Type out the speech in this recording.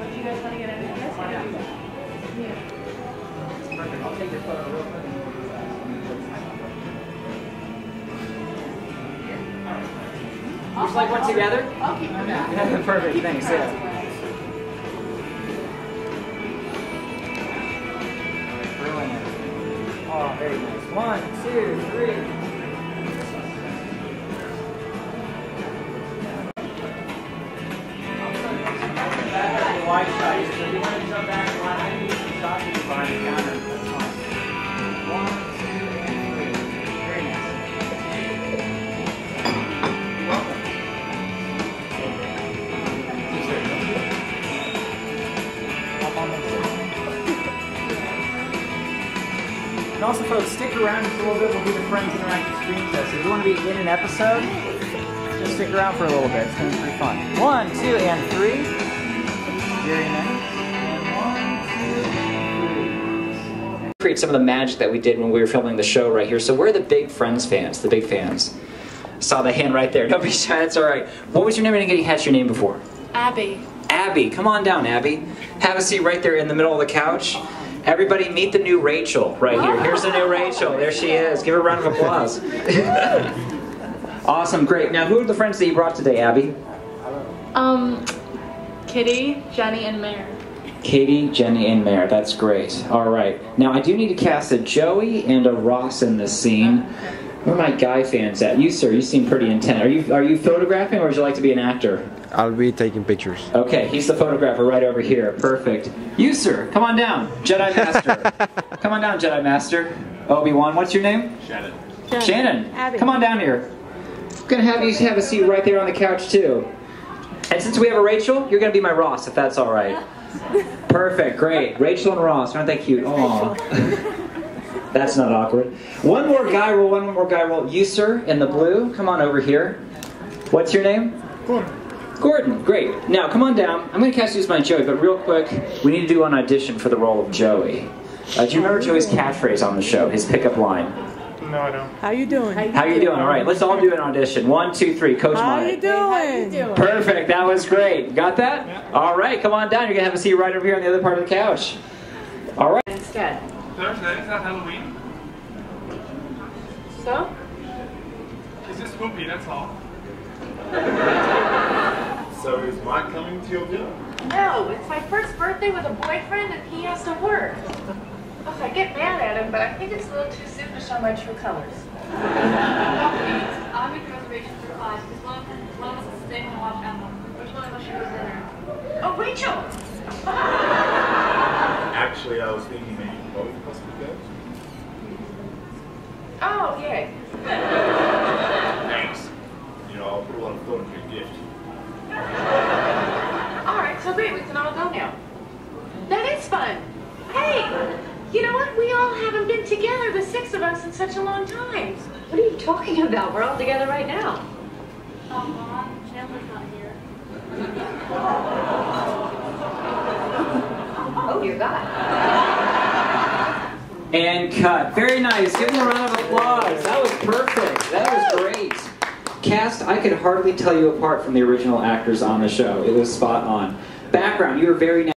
If you guys want to get in this, yeah. Perfect. I'll take your photo real quick. Would you like one together? I'll keep your back. Perfect. Keep Thanks. Yeah. Brilliant. Oh, very nice. One, two, three. So if you want to jump back I you behind the counter. That's fine. One, two, and three. Very nice. Welcome. And also, folks, stick around just a little bit. We'll do the Friends Interactive Screen Test. If you want to be in an episode, just stick around for a little bit. It's going to be pretty fun. One, two, and three. Very nice. And one, two. Create some of the magic that we did when we were filming the show right here. So we're the big Friends fans, the big fans. Saw the hand right there. Don't be shy. That's all right. What was your name? I didn't get you had your name before. Abby. Abby, come on down, Abby. Have a seat right there in the middle of the couch. Everybody meet the new Rachel right here. Here's the new Rachel. There she is. Give her a round of applause. awesome, great. Now, who are the friends that you brought today, Abby? Um, Kitty, Jenny, and Mare. Katie, Jenny, and Mare. That's great. All right. Now, I do need to cast a Joey and a Ross in this scene. Where are my guy fans at? You, sir, you seem pretty intent. Are you are you photographing, or would you like to be an actor? I'll be taking pictures. Okay, he's the photographer right over here. Perfect. You, sir, come on down. Jedi Master. come on down, Jedi Master. Obi-Wan, what's your name? Shannon. Shannon. Abby. Come on down here. I'm gonna have you have a seat right there on the couch too. And since we have a Rachel, you're gonna be my Ross, if that's all right. Perfect, great. Rachel and Ross, aren't they cute? Aw. That's not awkward. One more guy roll, one more guy roll. You, sir, in the blue, come on over here. What's your name? Gordon, Gordon, great. Now, come on down. I'm going to cast you as my Joey, but real quick, we need to do an audition for the role of Joey. Uh, do you remember Joey's catchphrase on the show, his pickup line? No, I don't. How you doing? How you doing? All right, let's all do an audition. One, two, three. Coach How Mike. you doing? doing? Perfect. That was great. Got that? Yeah. All right, come on down. You're gonna have a seat right over here on the other part of the couch. All right. Instead. Thursday, is that Halloween? So? It's just spoopy, that's all. So is Mike coming to your dinner? No, it's my first birthday with a boyfriend and he has to work. Ugh, I get mad at him, but I think it's a little too soon to show my true colors. I'll make reservations for five because one of them, one of us is staying and watch Emma. Which one of us should go dinner? Oh, Rachel! Actually, I was thinking maybe both possibly go. Oh, yay. Thanks. You know, I'll put a lot of thought into your gift. All right, so great, we can all go now. That is fun. Hey, you know what? We all haven't been together, the six of us, in such a long time. What are you talking about? We're all together right now. Oh, Mom, Chandler's not here. Oh dear God. And cut. Very nice. Give them a round of applause. That was perfect. That was great. Cast, I could hardly tell you apart from the original actors on the show. It was spot on. Background, you were very nice.